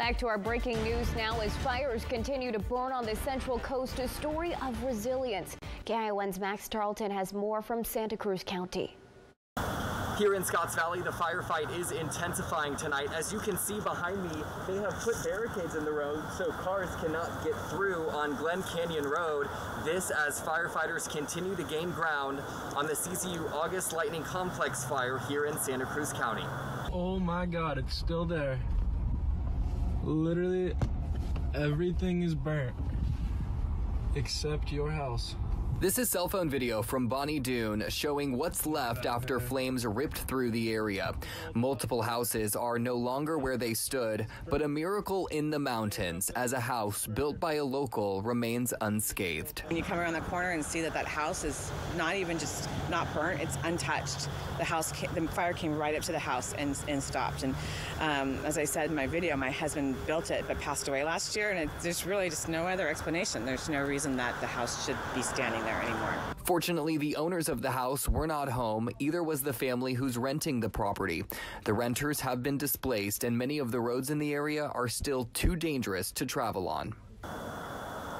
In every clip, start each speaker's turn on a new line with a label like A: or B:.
A: Back to our breaking news now as fires continue to burn on the Central Coast, a story of resilience. KION's Max Tarleton has more from Santa Cruz County.
B: Here in Scotts Valley, the firefight is intensifying tonight. As you can see behind me, they have put barricades in the road so cars cannot get through on Glen Canyon Road. This as firefighters continue to gain ground on the CZU August Lightning Complex fire here in Santa Cruz County.
C: Oh my God, it's still there. Literally everything is burnt except your house.
B: This is cell phone video from Bonny Doon showing what's left after flames ripped through the area. Multiple houses are no longer where they stood, but a miracle in the mountains as a house built by a local remains unscathed.
D: When you come around the corner and see that that house is not even just not burnt, it's untouched. The house, the fire came right up to the house and, and stopped. And um, as I said in my video, my husband built it but passed away last year, and it, there's really just no other explanation. There's no reason that the house should be standing there there anymore.
B: Fortunately, the owners of the house were not home, either was the family who's renting the property. The renters have been displaced, and many of the roads in the area are still too dangerous to travel on.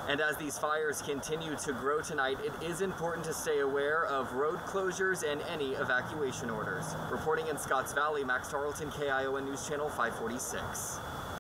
B: And as these fires continue to grow tonight, it is important to stay aware of road closures and any evacuation orders. Reporting in Scotts Valley, Max Tarleton, KION News Channel 546.